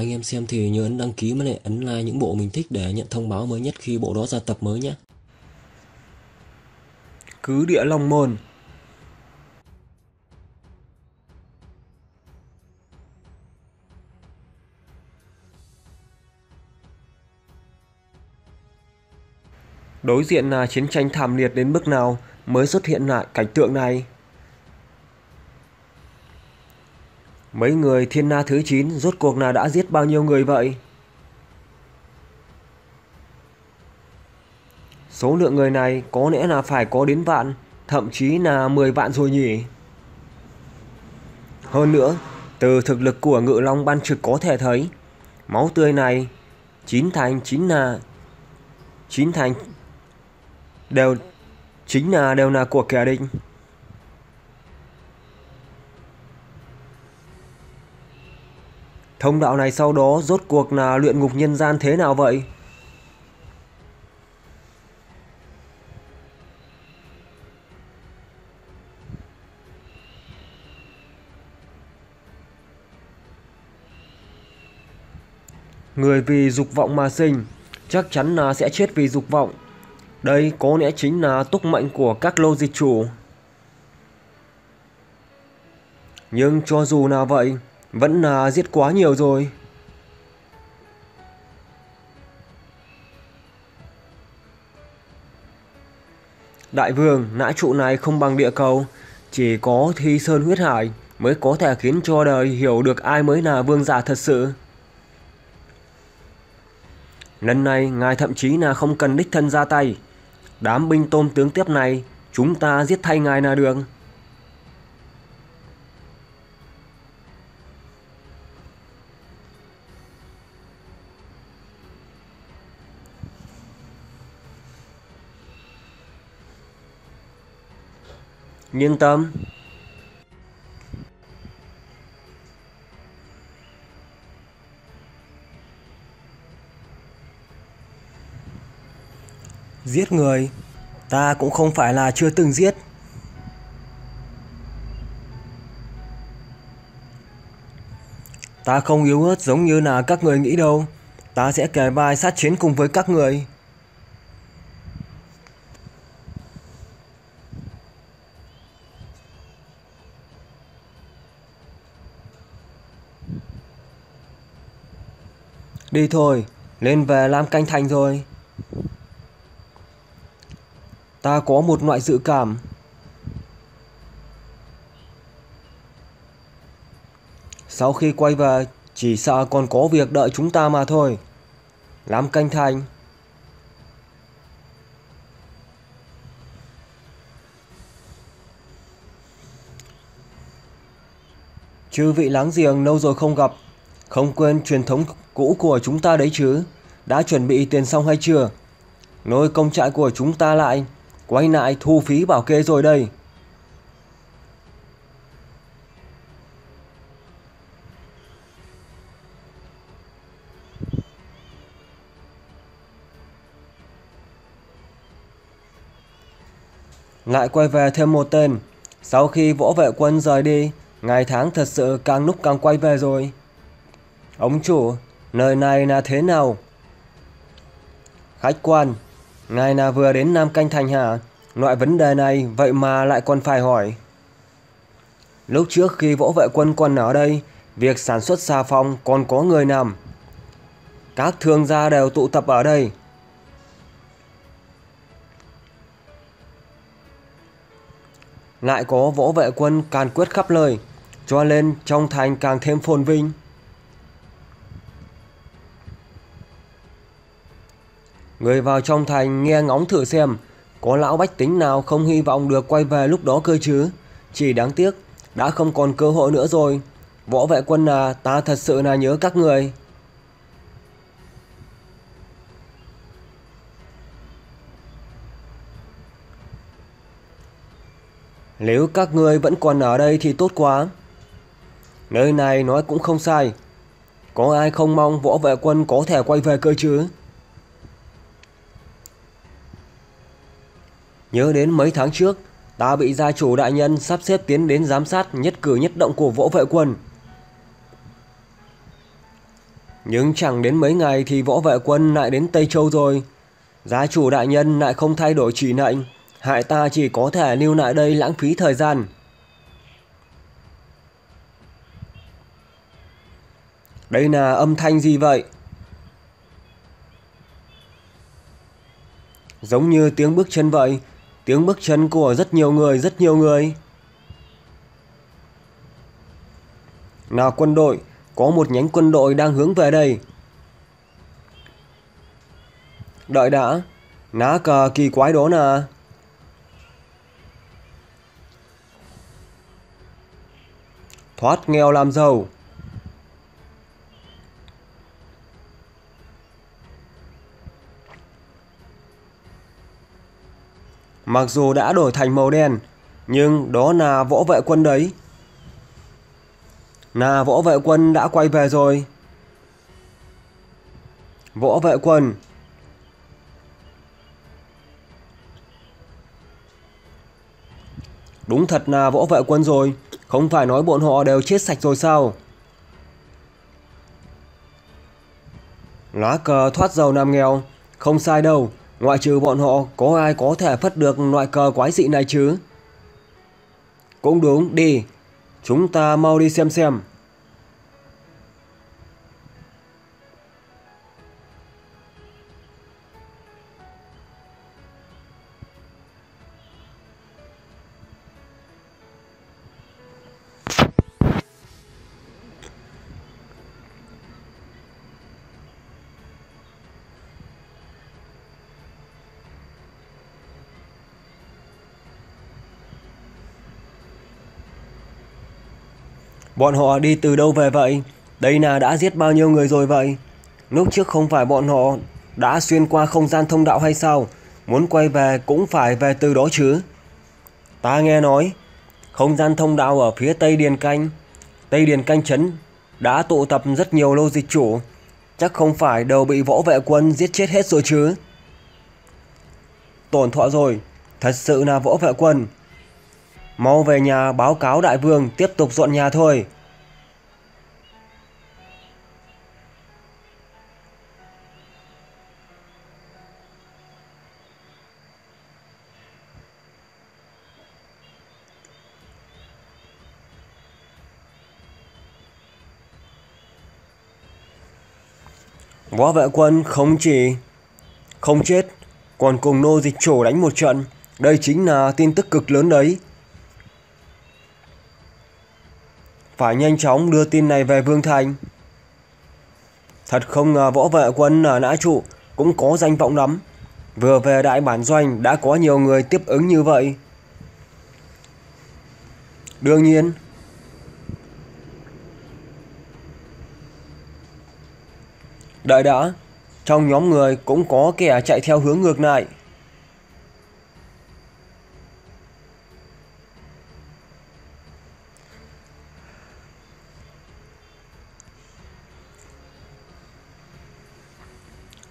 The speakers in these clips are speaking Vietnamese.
Anh em xem thì nhớ ấn đăng ký với lại ấn like những bộ mình thích để nhận thông báo mới nhất khi bộ đó ra tập mới nhé. Cứ địa Long Môn Đối diện là chiến tranh thảm liệt đến mức nào mới xuất hiện lại cảnh tượng này? Mấy người thiên na thứ 9 rốt cuộc là đã giết bao nhiêu người vậy? Số lượng người này có lẽ là phải có đến vạn, thậm chí là 10 vạn rồi nhỉ? Hơn nữa, từ thực lực của ngự long ban trực có thể thấy, máu tươi này chín thành chín là chín thành đều chính là đều là của kẻ địch. Thông đạo này sau đó rốt cuộc là luyện ngục nhân gian thế nào vậy? Người vì dục vọng mà sinh, chắc chắn là sẽ chết vì dục vọng. Đây có lẽ chính là túc mệnh của các lô dịch chủ. Nhưng cho dù là vậy, vẫn là giết quá nhiều rồi. Đại vương, nã trụ này không bằng địa cầu, chỉ có thi sơn huyết hải mới có thể khiến cho đời hiểu được ai mới là vương giả thật sự. Lần này ngài thậm chí là không cần đích thân ra tay. Đám binh tôm tướng tiếp này chúng ta giết thay ngài là được. Yên tâm. Giết người, ta cũng không phải là chưa từng giết. Ta không yếu ớt giống như là các người nghĩ đâu. Ta sẽ kề vai sát chiến cùng với các người. Đi thôi, lên về Lam Canh Thành rồi. Ta có một loại dự cảm. Sau khi quay về, chỉ sợ còn có việc đợi chúng ta mà thôi. Lam Canh Thành. Chư vị láng giềng lâu rồi không gặp, không quên truyền thống cũ của chúng ta đấy chứ. Đã chuẩn bị tiền xong hay chưa? Nối công trại của chúng ta lại, quay lại thu phí bảo kê rồi đây. Lại quay về thêm một tên. Sau khi võ vệ quân rời đi, ngày tháng thật sự càng lúc càng quay về rồi. Ông chủ, nơi này là thế nào? Khách quan, ngài là vừa đến Nam Canh Thành hả? Loại vấn đề này vậy mà lại còn phải hỏi. Lúc trước khi võ vệ quân còn ở đây, việc sản xuất xà phòng còn có người nằm. Các thương gia đều tụ tập ở đây. Lại có võ vệ quân càn quyết khắp lời, cho nên trong thành càng thêm phồn vinh. Người vào trong thành nghe ngóng thử xem, có lão bách tính nào không hy vọng được quay về lúc đó cơ chứ. Chỉ đáng tiếc, đã không còn cơ hội nữa rồi. Võ vệ quân à ta thật sự là nhớ các người. Nếu các người vẫn còn ở đây thì tốt quá. Nơi này nói cũng không sai. Có ai không mong võ vệ quân có thể quay về cơ chứ? Nhớ đến mấy tháng trước, ta bị gia chủ đại nhân sắp xếp tiến đến giám sát nhất cử nhất động của võ vệ quân. Nhưng chẳng đến mấy ngày thì võ vệ quân lại đến Tây Châu rồi. gia chủ đại nhân lại không thay đổi chỉ lệnh, hại ta chỉ có thể lưu lại đây lãng phí thời gian. Đây là âm thanh gì vậy? Giống như tiếng bước chân vậy, tiếng bước chân của rất nhiều người, rất nhiều người. Nào quân đội, có một nhánh quân đội đang hướng về đây. Đợi đã, ná cờ kỳ quái đó nè. Thoát nghèo làm giàu. Mặc dù đã đổi thành màu đen, nhưng đó là võ vệ quân đấy. Là võ vệ quân đã quay về rồi. Võ vệ quân. Đúng thật là võ vệ quân rồi, không phải nói bọn họ đều chết sạch rồi sao? Lá cờ thoát dầu nam nghèo, không sai đâu, ngoại trừ bọn họ có ai có thể phất được loại cờ quái dị này chứ? Cũng đúng, đi, chúng ta mau đi xem xem. Bọn họ đi từ đâu về vậy? Đây là đã giết bao nhiêu người rồi vậy? Lúc trước không phải bọn họ đã xuyên qua không gian thông đạo hay sao? Muốn quay về cũng phải về từ đó chứ. Ta nghe nói, không gian thông đạo ở phía Tây Điền Canh, Tây Điền Canh Trấn đã tụ tập rất nhiều lô dịch chủ. Chắc không phải đều bị võ vệ quân giết chết hết rồi chứ. Tổn thọ rồi, thật sự là võ vệ quân. Mau về nhà báo cáo đại vương tiếp tục dọn nhà thôi. Võ vệ quân không chỉ không chết, còn cùng nô dịch chủ đánh một trận. Đây chính là tin tức cực lớn đấy. Phải nhanh chóng đưa tin này về Vương Thành. Thật không ngờ võ vệ quân ở nã trụ cũng có danh vọng lắm. Vừa về đại bản doanh đã có nhiều người tiếp ứng như vậy. Đương nhiên, Đợi đã, trong nhóm người cũng có kẻ chạy theo hướng ngược lại.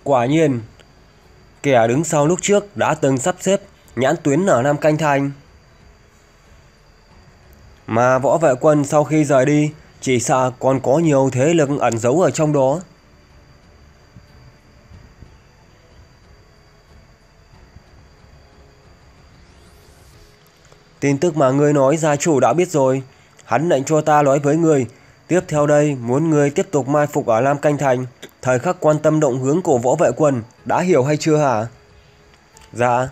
Quả nhiên, kẻ đứng sau lúc trước đã từng sắp xếp nhãn tuyến ở Nam Canh Thành. Mà võ vệ quân sau khi rời đi, chỉ sợ còn có nhiều thế lực ẩn giấu ở trong đó. Tin tức mà ngươi nói gia chủ đã biết rồi. Hắn lệnh cho ta nói với ngươi. Tiếp theo đây, muốn ngươi tiếp tục mai phục ở Lam Canh Thành. Thời khắc quan tâm động hướng của võ vệ quân. Đã hiểu hay chưa hả? Dạ.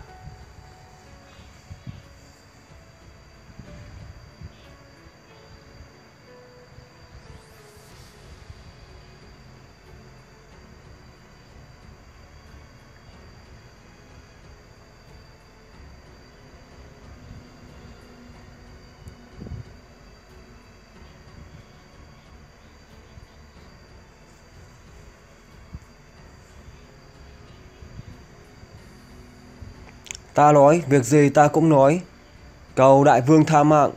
Ta nói việc gì ta cũng nói. Cầu đại vương tha mạng.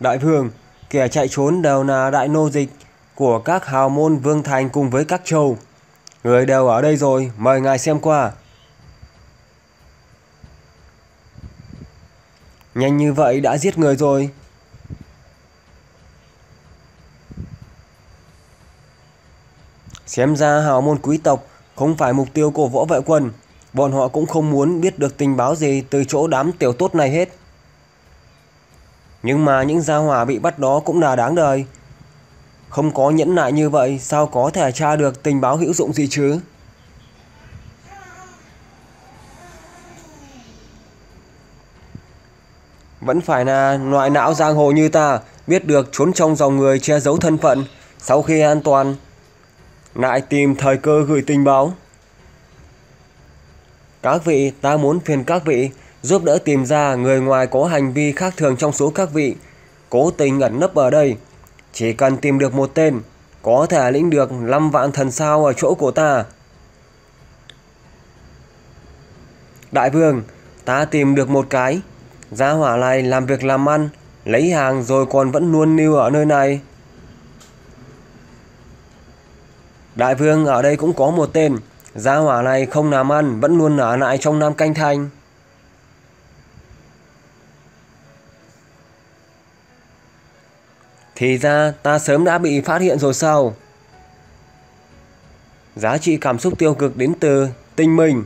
Đại vương, kẻ chạy trốn đều là đại nô dịch của các hào môn vương thành cùng với các châu. Người đều ở đây rồi, mời ngài xem qua. Nhanh như vậy đã giết người rồi. Xem ra hào môn quý tộc không phải mục tiêu của võ vệ quân. Bọn họ cũng không muốn biết được tình báo gì từ chỗ đám tiểu tốt này hết. Nhưng mà những gia hỏa bị bắt đó cũng là đáng đời. Không có nhẫn nại như vậy sao có thể tra được tình báo hữu dụng gì chứ? Vẫn phải là loại não giang hồ như ta biết được trốn trong dòng người che giấu thân phận sau khi an toàn lại tìm thời cơ gửi tình báo. Các vị, ta muốn phiền các vị giúp đỡ tìm ra người ngoài có hành vi khác thường trong số các vị, cố tình ẩn nấp ở đây. Chỉ cần tìm được một tên, có thể lĩnh được 5 vạn thần sao ở chỗ của ta. Đại vương, ta tìm được một cái. Gia hỏa này làm việc làm ăn, lấy hàng rồi còn vẫn luôn lưu ở nơi này. Đại vương ở đây cũng có một tên. Gia hỏa này không làm ăn, vẫn luôn ở lại trong Nam Canh Thành. Thì ra, ta sớm đã bị phát hiện rồi sao? Giá trị cảm xúc tiêu cực đến từ tinh mình.